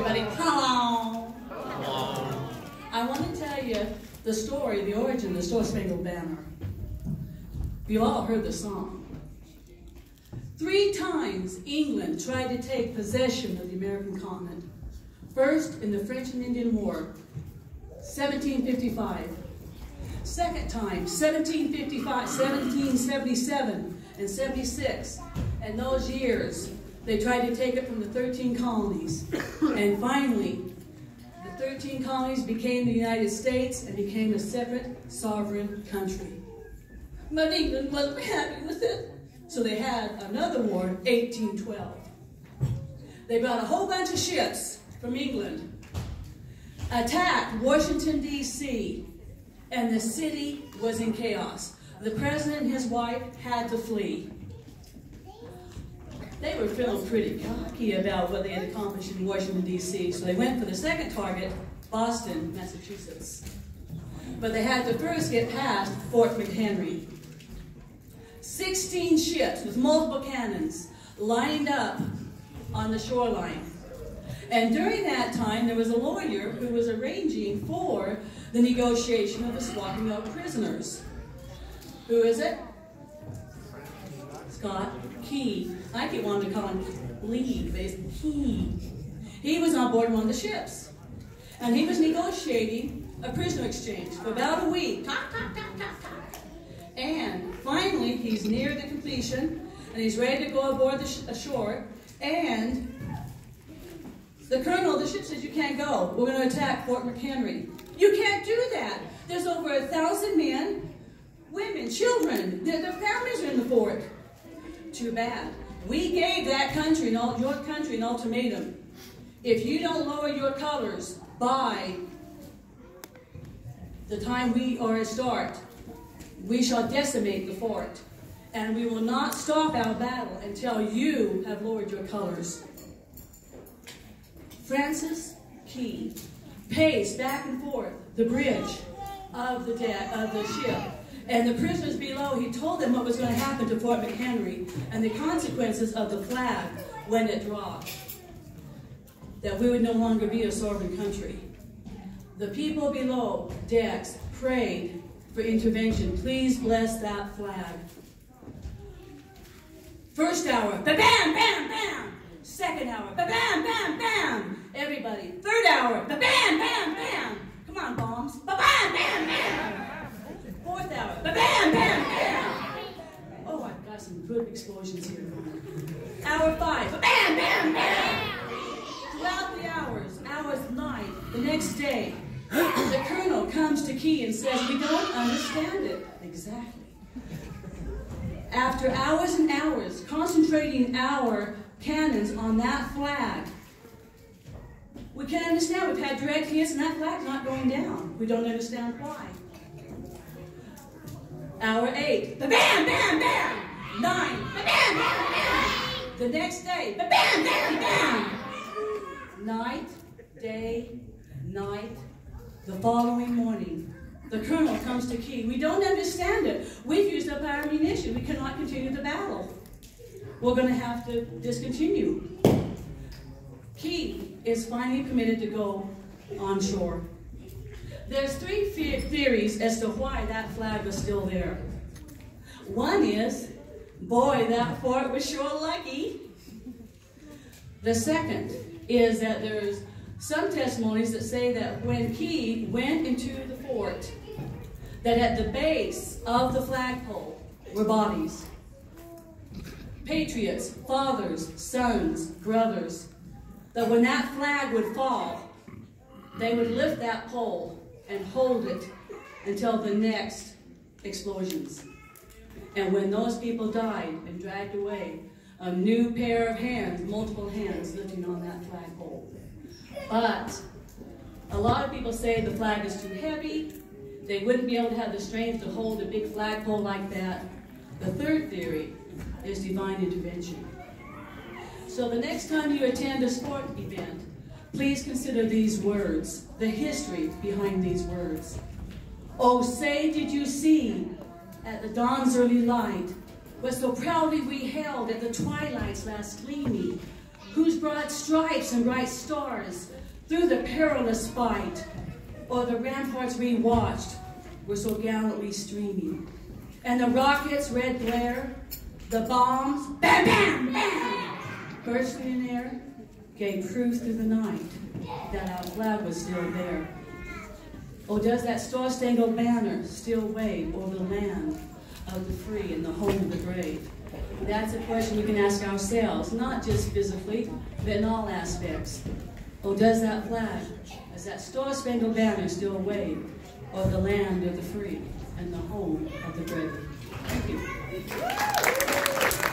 everybody. I want to tell you the story, the origin of the Star Spangled Banner. You all heard the song. Three times England tried to take possession of the American continent. First in the French and Indian War, 1755. Second time, 1755, 1777, and 76. And those years, they tried to take it from the 13 colonies. And finally, the 13 colonies became the United States and became a separate sovereign country. But England wasn't happy with it. So they had another war, 1812. They brought a whole bunch of ships from England, attacked Washington, D.C., and the city was in chaos. The president and his wife had to flee. They were feeling pretty cocky about what they had accomplished in Washington, D.C., so they went for the second target, Boston, Massachusetts. But they had to first get past Fort McHenry. 16 ships with multiple cannons lined up on the shoreline. And during that time, there was a lawyer who was arranging for the negotiation of the swapping of prisoners. Who is it? Scott Key. I keep wanting to call him Lee, but it's Key. He was on board one of the ships. And he was negotiating a prisoner exchange for about a week. Talk, talk, talk, and finally, he's near the completion, and he's ready to go aboard the sh shore. And the colonel of the ship says, You can't go. We're going to attack Fort McHenry. You can't do that. There's over a thousand men, women, children. Their, their families are in the fort. Too bad. We gave that country, your country, an ultimatum. If you don't lower your colors by the time we are at start, we shall decimate the fort, and we will not stop our battle until you have lowered your colors. Francis Key paced back and forth the bridge of the of the ship. And the prisoners below, he told them what was going to happen to Fort McHenry and the consequences of the flag when it dropped. That we would no longer be a sovereign country. The people below decks prayed for intervention. Please bless that flag. First hour, ba bam, bam, bam. Second hour, ba bam, bam, bam. Everybody. Third hour, ba bam, bam, bam. Come on, bombs. Ba bam, bam, bam. Fourth hour, ba bam, bam, bam. Oh, I've got some good explosions here. Hour five, ba bam, bam, bam. Throughout the hours, hours nine, the next day, the colonel comes to Key and says, We don't understand it. Exactly. After hours and hours concentrating our cannons on that flag, we can't understand. We've had direct hits and that flag's not going down. We don't understand why. Hour eight. the Bam, bam, bam. Nine. Bam, bam, bam. The next day. Bam, bam, bam. Night, day, night, the following morning, the colonel comes to Key. We don't understand it. We've used up our ammunition. We cannot continue the battle. We're going to have to discontinue. Key is finally permitted to go on shore. There's three theories as to why that flag was still there. One is, boy, that fort was sure lucky. The second is that there's some testimonies that say that when Key went into the fort, that at the base of the flagpole were bodies. Patriots, fathers, sons, brothers, that when that flag would fall, they would lift that pole and hold it until the next explosions. And when those people died and dragged away, a new pair of hands, multiple hands lifting on that flagpole. But a lot of people say the flag is too heavy. They wouldn't be able to have the strength to hold a big flagpole like that. The third theory is divine intervention. So the next time you attend a sport event, please consider these words, the history behind these words. Oh, say did you see at the dawn's early light, what so proudly we held at the twilight's last gleaming, whose broad stripes and bright stars through the perilous fight, or the ramparts we watched were so gallantly streaming, and the rockets' red glare, the bombs, bam, bam, bam, bursting in air, gave proof through the night that our flag was still there. Or does that star-spangled banner still wave o'er the land of the free and the home of the brave? That's a question we can ask ourselves, not just physically, but in all aspects. Or does that flag, does that star-spangled banner still wave o'er the land of the free and the home of the brave? Thank you.